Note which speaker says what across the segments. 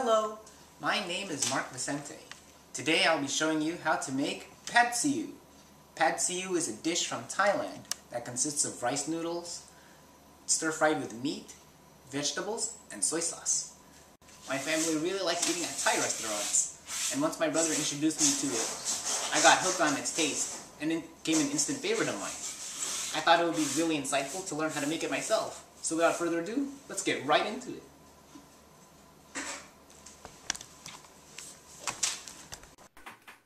Speaker 1: Hello, my name is Mark Vicente. Today I'll be showing you how to make pad ew. Pad ew is a dish from Thailand that consists of rice noodles, stir-fried with meat, vegetables, and soy sauce. My family really likes eating at Thai restaurants, and once my brother introduced me to it, I got hooked on its taste, and it became an instant favorite of mine. I thought it would be really insightful to learn how to make it myself. So without further ado, let's get right into it.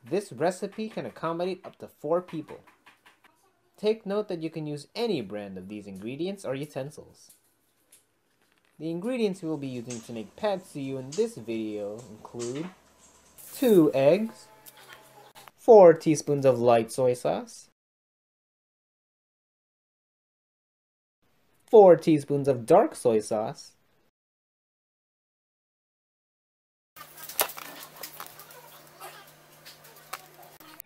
Speaker 2: This recipe can accommodate up to 4 people. Take note that you can use any brand of these ingredients or utensils. The ingredients we will be using to make pad ew in this video include 2 eggs, 4 teaspoons of light soy sauce, 4 teaspoons of dark soy sauce,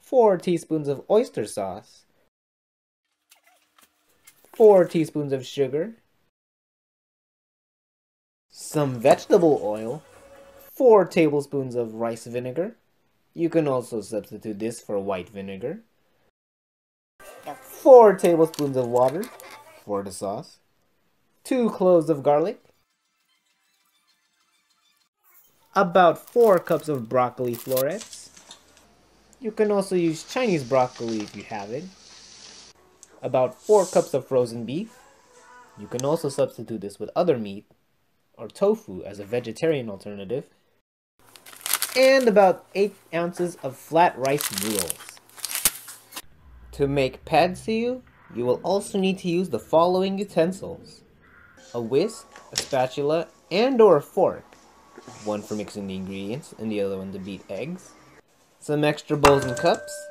Speaker 2: 4 teaspoons of oyster sauce, 4 teaspoons of sugar, some vegetable oil, 4 tablespoons of rice vinegar. You can also substitute this for white vinegar. 4 tablespoons of water for the sauce, 2 cloves of garlic, about 4 cups of broccoli florets, you can also use Chinese broccoli if you have it. About 4 cups of frozen beef. You can also substitute this with other meat or tofu as a vegetarian alternative. And about 8 ounces of flat rice noodles. To make pad ew, you will also need to use the following utensils. A whisk, a spatula, and or a fork. One for mixing the ingredients and the other one to beat eggs some extra bowls and cups,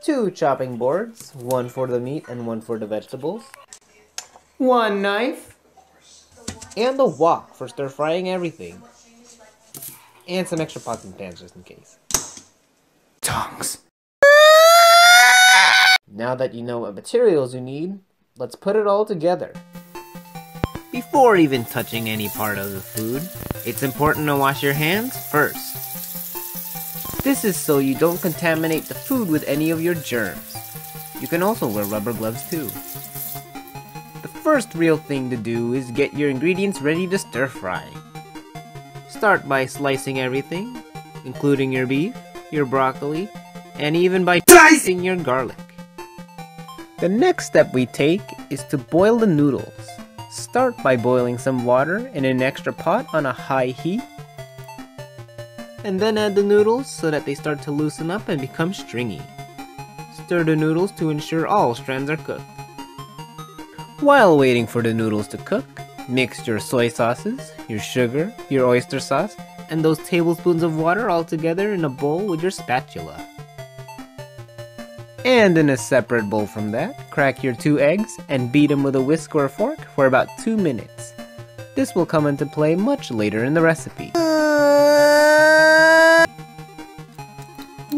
Speaker 2: two chopping boards, one for the meat and one for the vegetables, one knife, and a wok for stir frying everything, and some extra pots and pans just in case.
Speaker 1: Tongs.
Speaker 2: Now that you know what materials you need, let's put it all together. Before even touching any part of the food, it's important to wash your hands first. This is so you don't contaminate the food with any of your germs. You can also wear rubber gloves too. The first real thing to do is get your ingredients ready to stir fry. Start by slicing everything, including your beef, your broccoli, and even by dicing your garlic. The next step we take is to boil the noodles. Start by boiling some water in an extra pot on a high heat and then add the noodles so that they start to loosen up and become stringy. Stir the noodles to ensure all strands are cooked. While waiting for the noodles to cook, mix your soy sauces, your sugar, your oyster sauce, and those tablespoons of water all together in a bowl with your spatula. And in a separate bowl from that, crack your two eggs and beat them with a whisk or a fork for about 2 minutes. This will come into play much later in the recipe.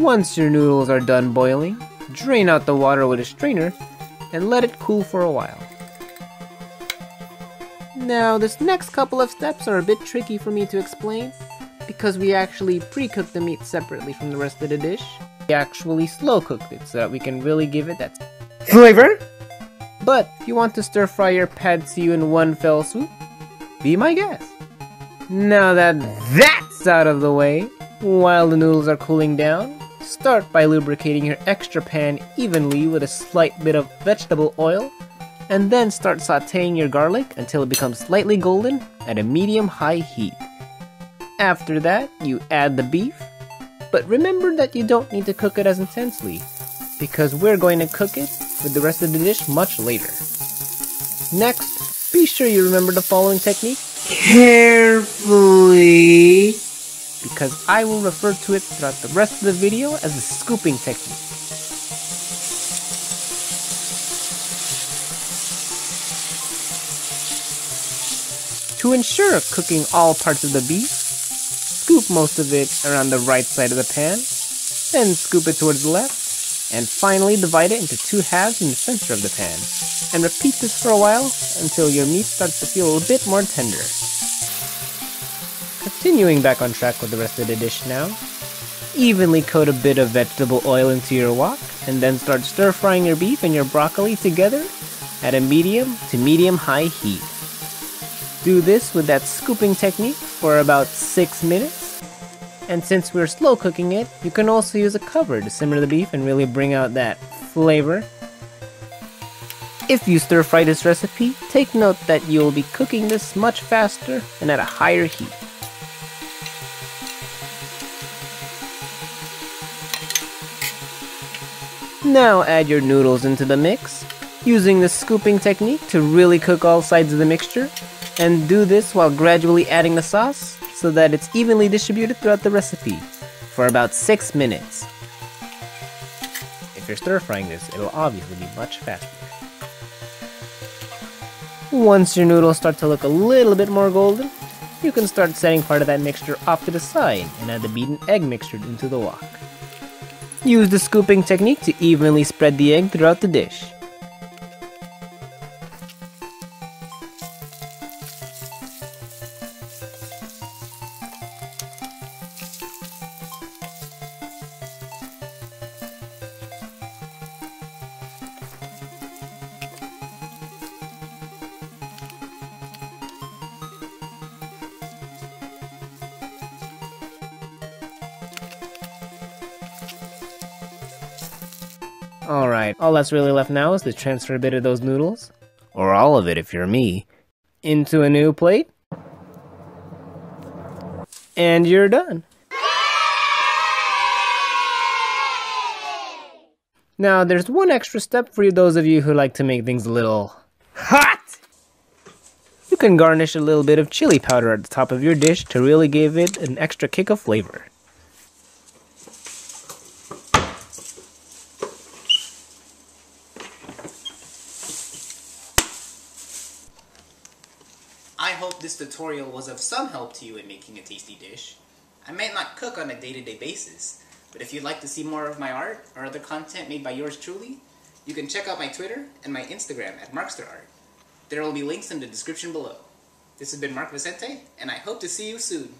Speaker 2: Once your noodles are done boiling, drain out the water with a strainer and let it cool for a while. Now, this next couple of steps are a bit tricky for me to explain because we actually pre-cooked the meat separately from the rest of the dish. We actually slow cooked it so that we can really give it that flavor. But if you want to stir fry your pad see ew in one fell swoop, be my guest. Now that that's out of the way, while the noodles are cooling down, Start by lubricating your extra pan evenly with a slight bit of vegetable oil, and then start sauteing your garlic until it becomes slightly golden at a medium-high heat. After that, you add the beef, but remember that you don't need to cook it as intensely, because we're going to cook it with the rest of the dish much later. Next, be sure you remember the following technique carefully because I will refer to it throughout the rest of the video as the scooping technique. To ensure cooking all parts of the beef, scoop most of it around the right side of the pan, then scoop it towards the left, and finally divide it into two halves in the center of the pan. And repeat this for a while until your meat starts to feel a bit more tender. Continuing back on track with the rest of the dish now. Evenly coat a bit of vegetable oil into your wok, and then start stir frying your beef and your broccoli together at a medium to medium high heat. Do this with that scooping technique for about 6 minutes. And since we're slow cooking it, you can also use a cover to simmer the beef and really bring out that flavor. If you stir fry this recipe, take note that you will be cooking this much faster and at a higher heat. Now add your noodles into the mix, using the scooping technique to really cook all sides of the mixture, and do this while gradually adding the sauce so that it's evenly distributed throughout the recipe for about 6 minutes. If you're stir frying this, it'll obviously be much faster. Once your noodles start to look a little bit more golden, you can start setting part of that mixture off to the side and add the beaten egg mixture into the wok. Use the scooping technique to evenly spread the egg throughout the dish. Alright, all that's really left now is to transfer a bit of those noodles, or all of it if you're me, into a new plate. And you're done. Now, there's one extra step for those of you who like to make things a little hot. You can garnish a little bit of chili powder at the top of your dish to really give it an extra kick of flavor.
Speaker 1: Hope this tutorial was of some help to you in making a tasty dish. I might not cook on a day-to-day -day basis, but if you'd like to see more of my art or other content made by yours truly, you can check out my Twitter and my Instagram at MarxsterArt. There will be links in the description below. This has been Mark Vicente, and I hope to see you soon.